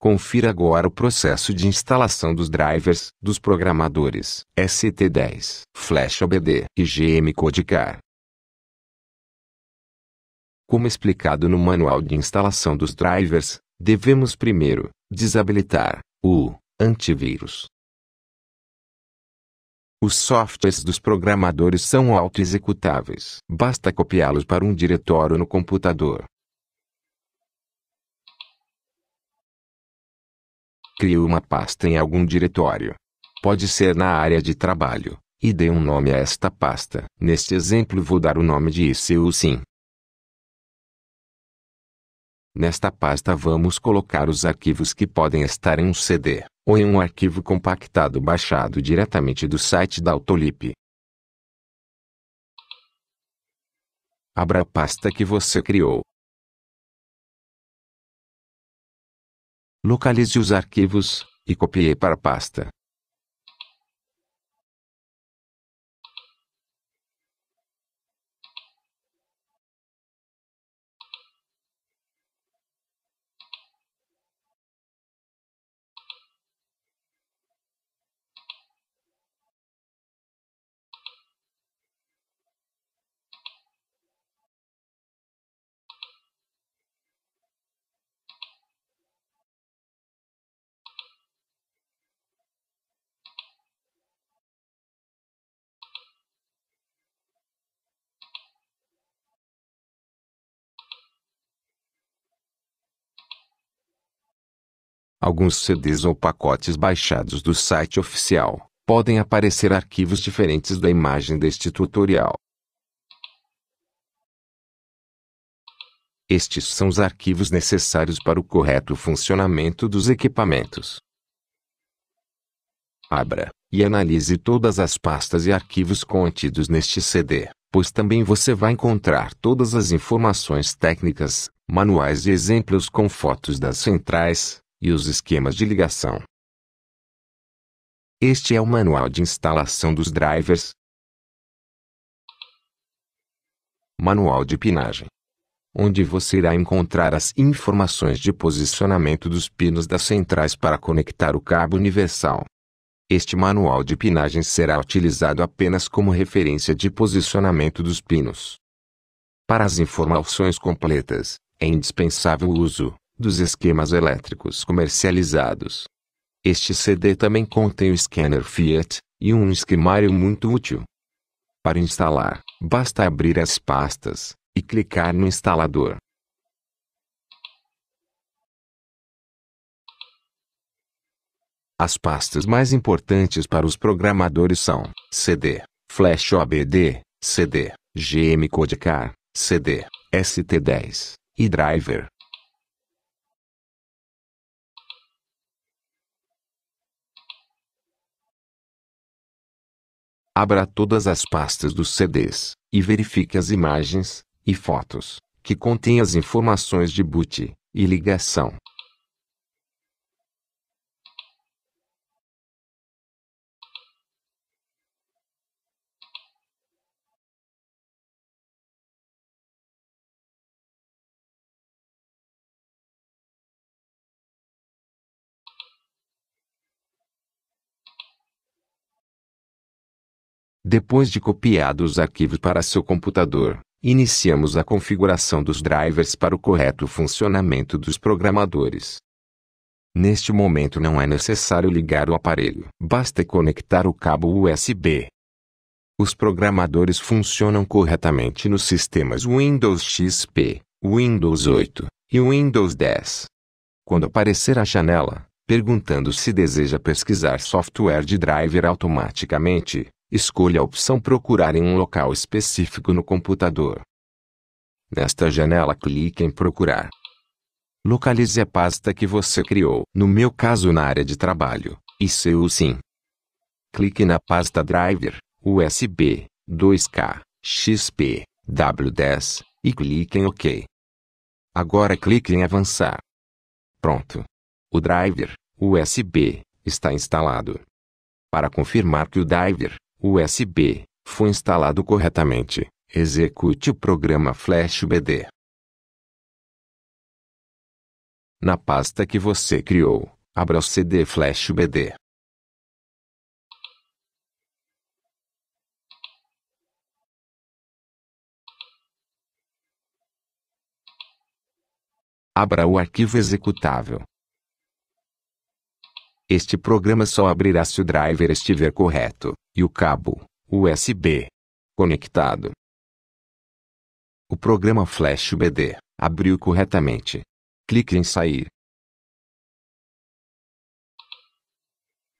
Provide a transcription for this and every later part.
Confira agora o processo de instalação dos drivers dos programadores ST10, Flash OBD e GM Codecar. Como explicado no manual de instalação dos drivers, devemos primeiro desabilitar o antivírus. Os softwares dos programadores são auto-executáveis. Basta copiá-los para um diretório no computador. Crie uma pasta em algum diretório. Pode ser na área de trabalho, e dê um nome a esta pasta. Neste exemplo vou dar o nome de ICU-SIM. Nesta pasta vamos colocar os arquivos que podem estar em um CD, ou em um arquivo compactado baixado diretamente do site da Autolip. Abra a pasta que você criou. Localize os arquivos, e copie para a pasta. Alguns CDs ou pacotes baixados do site oficial podem aparecer arquivos diferentes da imagem deste tutorial. Estes são os arquivos necessários para o correto funcionamento dos equipamentos. Abra e analise todas as pastas e arquivos contidos neste CD, pois também você vai encontrar todas as informações técnicas, manuais e exemplos com fotos das centrais, e os esquemas de ligação. Este é o manual de instalação dos drivers. Manual de pinagem. Onde você irá encontrar as informações de posicionamento dos pinos das centrais para conectar o cabo universal. Este manual de pinagem será utilizado apenas como referência de posicionamento dos pinos. Para as informações completas, é indispensável o uso dos esquemas elétricos comercializados. Este CD também contém o scanner Fiat e um esquemário muito útil. Para instalar, basta abrir as pastas e clicar no instalador. As pastas mais importantes para os programadores são CD, Flash OBD, CD, GM Codecar, CD, ST10 e Driver. Abra todas as pastas dos CDs e verifique as imagens e fotos que contêm as informações de boot e ligação. Depois de copiados os arquivos para seu computador, iniciamos a configuração dos drivers para o correto funcionamento dos programadores. Neste momento não é necessário ligar o aparelho, basta conectar o cabo USB. Os programadores funcionam corretamente nos sistemas Windows XP, Windows 8 e Windows 10. Quando aparecer a janela, perguntando se deseja pesquisar software de driver automaticamente, Escolha a opção Procurar em um local específico no computador. Nesta janela clique em Procurar. Localize a pasta que você criou, no meu caso na área de trabalho, ICU sim. Clique na pasta Driver, USB, 2K, XP, W10, e clique em OK. Agora clique em Avançar. Pronto. O driver, USB, está instalado. Para confirmar que o driver, USB, foi instalado corretamente, execute o programa Flash BD. Na pasta que você criou, abra o CD Flash BD. Abra o arquivo executável. Este programa só abrirá se o driver estiver correto e o cabo USB conectado. O programa Flash BD abriu corretamente. Clique em sair.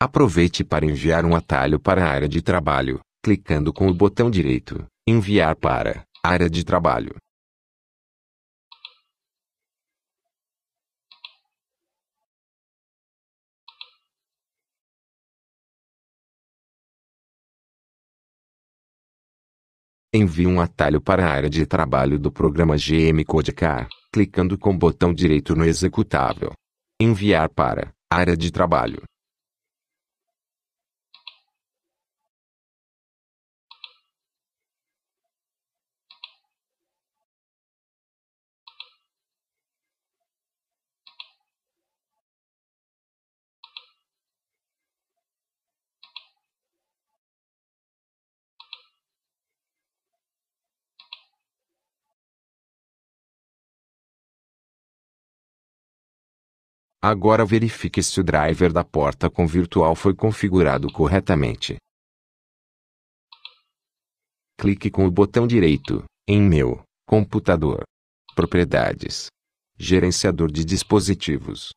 Aproveite para enviar um atalho para a área de trabalho, clicando com o botão direito, enviar para área de trabalho. Envie um atalho para a área de trabalho do programa GM Codecar, clicando com o botão direito no executável. Enviar para área de trabalho. Agora verifique se o driver da porta com virtual foi configurado corretamente. Clique com o botão direito em Meu computador. Propriedades. Gerenciador de dispositivos.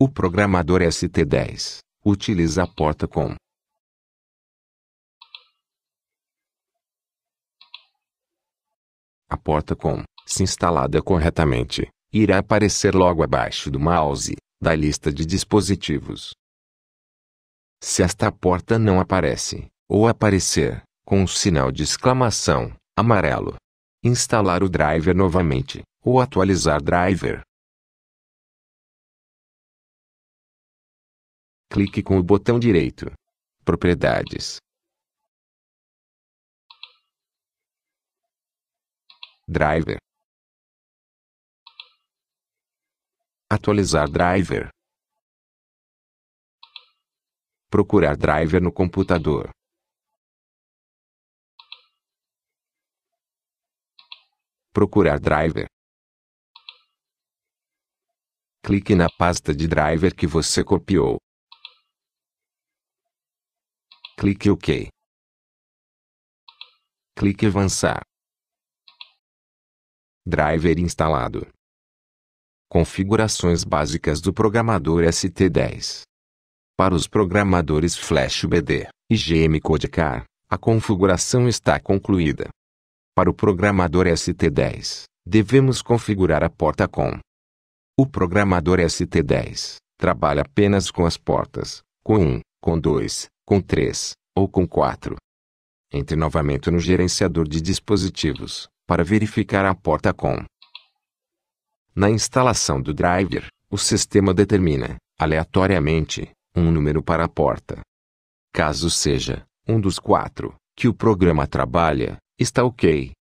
O programador ST10 utiliza a porta com A porta com, se instalada corretamente, irá aparecer logo abaixo do mouse, da lista de dispositivos. Se esta porta não aparece, ou aparecer, com o sinal de exclamação, amarelo, instalar o driver novamente, ou atualizar driver. Clique com o botão direito. Propriedades. Driver. Atualizar driver. Procurar driver no computador. Procurar driver. Clique na pasta de driver que você copiou. Clique OK. Clique avançar. Driver instalado. Configurações básicas do programador ST10. Para os programadores Flash BD e GM Codecar, a configuração está concluída. Para o programador ST10, devemos configurar a porta com. O programador ST10 trabalha apenas com as portas, com 1, com 2, com 3 ou com 4. Entre novamente no gerenciador de dispositivos para verificar a porta com. Na instalação do driver, o sistema determina, aleatoriamente, um número para a porta. Caso seja um dos quatro que o programa trabalha, está ok.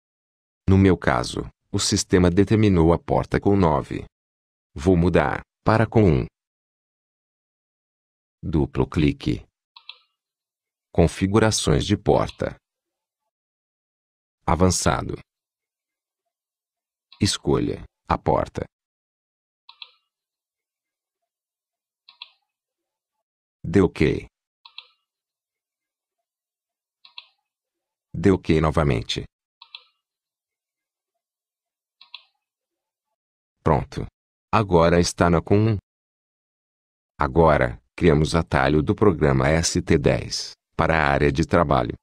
No meu caso, o sistema determinou a porta com 9. Vou mudar para com 1. Duplo clique. Configurações de porta. Avançado. Escolha a porta. Dê OK. Dê OK novamente. Pronto. Agora está na com 1. Agora, criamos atalho do programa ST10 para a área de trabalho.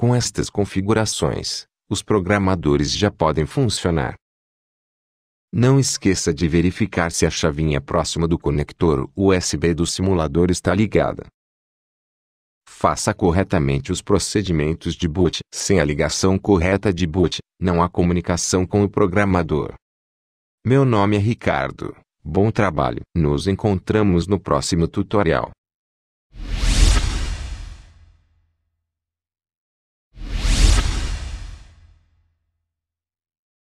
Com estas configurações, os programadores já podem funcionar. Não esqueça de verificar se a chavinha próxima do conector USB do simulador está ligada. Faça corretamente os procedimentos de boot. Sem a ligação correta de boot, não há comunicação com o programador. Meu nome é Ricardo. Bom trabalho. Nos encontramos no próximo tutorial.